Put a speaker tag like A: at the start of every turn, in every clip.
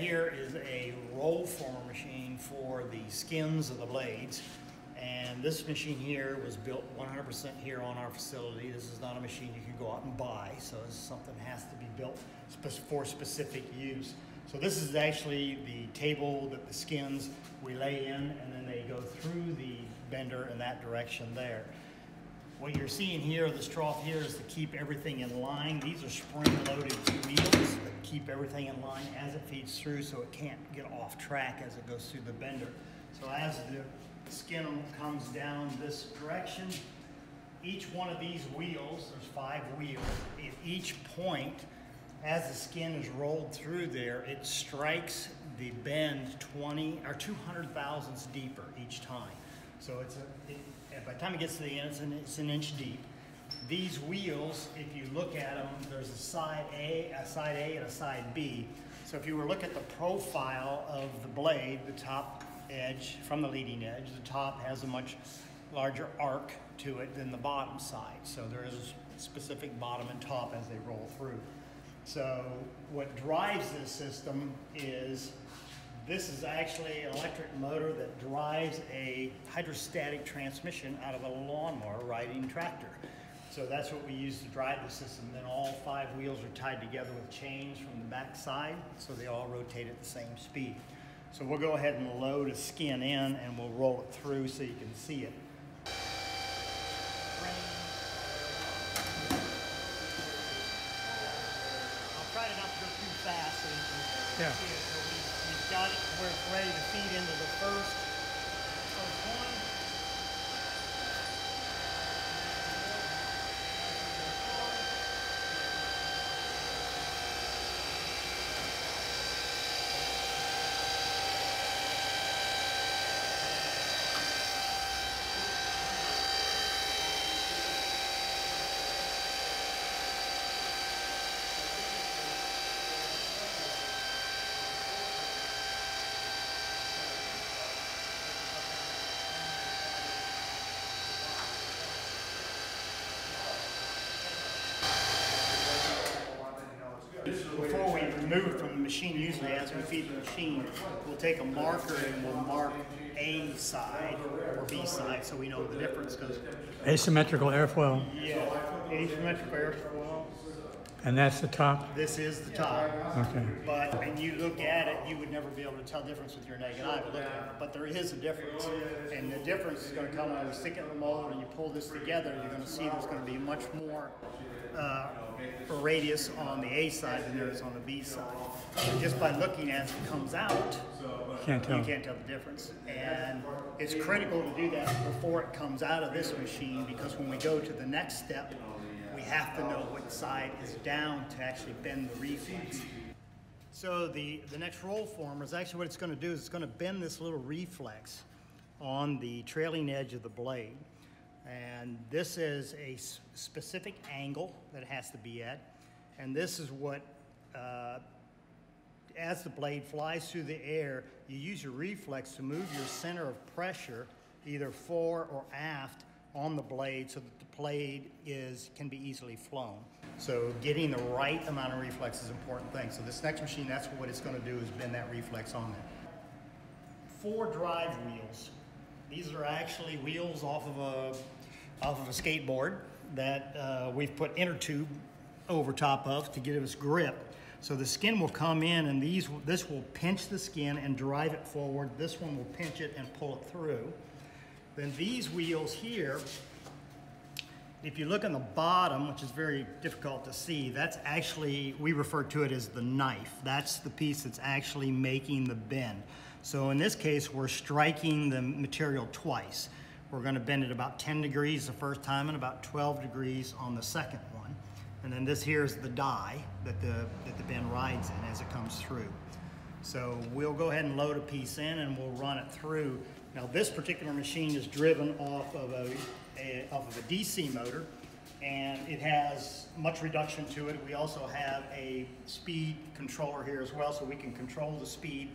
A: here is a roll former machine for the skins of the blades. And this machine here was built 100% here on our facility. This is not a machine you can go out and buy, so this is something that has to be built for specific use. So this is actually the table that the skins we lay in, and then they go through the bender in that direction there. What you're seeing here, this trough here, is to keep everything in line. These are spring-loaded wheels that keep everything in line as it feeds through so it can't get off track as it goes through the bender. So as the skin comes down this direction, each one of these wheels, there's five wheels, at each point, as the skin is rolled through there, it strikes the bend 20 or 200 thousandths deeper each time. So it's a, it, by the time it gets to the end, it's an, it's an inch deep. These wheels, if you look at them, there's a side A, a side A, and a side B. So if you were to look at the profile of the blade, the top edge from the leading edge, the top has a much larger arc to it than the bottom side. So there is a specific bottom and top as they roll through. So what drives this system is this is actually an electric motor that drives a hydrostatic transmission out of a lawnmower riding tractor. So that's what we use to drive the system. Then all five wheels are tied together with chains from the back side, so they all rotate at the same speed. So we'll go ahead and load a skin in and we'll roll it through so you can see it. I'll try to not go too fast so you can yeah. see it it's ready to feed into the first one. Before we remove it from the machine, usually as we feed the machine, we'll take a marker and we'll mark A side or B side so we know the difference. Because
B: Asymmetrical airfoil.
A: Yeah, asymmetrical airfoil.
B: And that's the top?
A: This is the top.
B: Okay.
A: But when you look at it, you would never be able to tell the difference with your naked eye. But, but there is a difference. And the difference is going to come when we stick it in the mold and you pull this together, you're going to see there's going to be much more uh, radius on the A side than there is on the B side. And just by looking as it comes out,
B: can't tell.
A: you can't tell the difference. And it's critical to do that before it comes out of this machine because when we go to the next step, we have to know what side is down to actually bend the reflex. So the, the next roll former is actually what it's going to do is it's going to bend this little reflex on the trailing edge of the blade. And this is a specific angle that it has to be at. And this is what, uh, as the blade flies through the air, you use your reflex to move your center of pressure either fore or aft on the blade so that the blade is can be easily flown. So getting the right amount of reflex is an important thing. So this next machine, that's what it's going to do is bend that reflex on there. Four drive wheels. These are actually wheels off of a off of a skateboard that uh, we've put inner tube over top of to give us grip. So the skin will come in and these this will pinch the skin and drive it forward. This one will pinch it and pull it through. Then these wheels here, if you look on the bottom, which is very difficult to see, that's actually, we refer to it as the knife. That's the piece that's actually making the bend. So in this case, we're striking the material twice. We're gonna bend it about 10 degrees the first time and about 12 degrees on the second one. And then this here is the die that the, that the bend rides in as it comes through. So we'll go ahead and load a piece in and we'll run it through. Now this particular machine is driven off of a, a, off of a DC motor and it has much reduction to it. We also have a speed controller here as well so we can control the speed,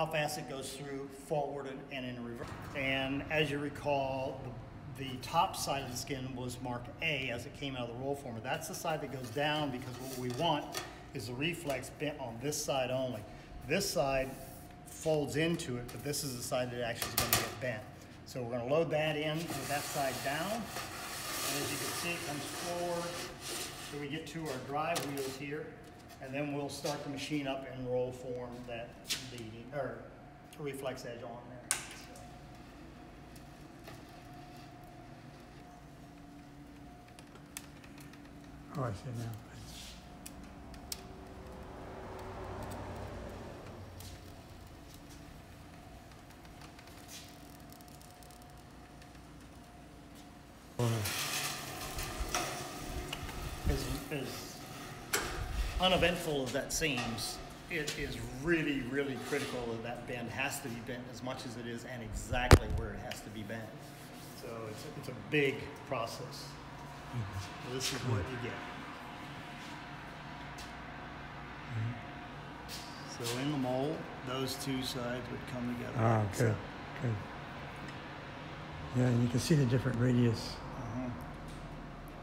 A: how fast it goes through, forward and, in reverse. And as you recall, the, the top side of the skin was marked A as it came out of the roll former. That's the side that goes down because what we want is the reflex bent on this side only. This side folds into it, but this is the side that actually is gonna get bent. So we're gonna load that in with that side down. And as you can see, it comes forward. So we get to our drive wheels here, and then we'll start the machine up and roll form that the or reflex edge on there. So.
B: Oh, I see now.
A: as, as uneventful as that seems, it is really, really critical that that bend has to be bent as much as it is and exactly where it has to be bent. So it's, it's a big process. So This is what you get. So in the mold, those two sides would come together.
B: Ah,
A: like so.
B: good, good. Yeah, and you can see the different radius.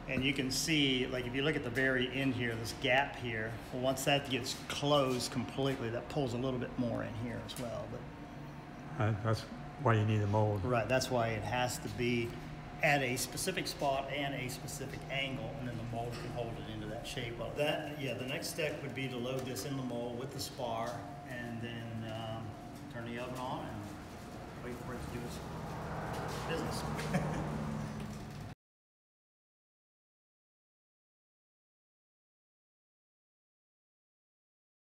A: And you can see, like if you look at the very end here, this gap here, well, once that gets closed completely, that pulls a little bit more in here as well. But
B: Uh, That's why you need a mold.
A: right, that's why it has to be at a specific spot and a specific angle, and then the mold can hold it into that shape. Well, that, yeah, the next step would be to load this in the mold with the spar, and then um, turn the oven on and wait for it to do its business.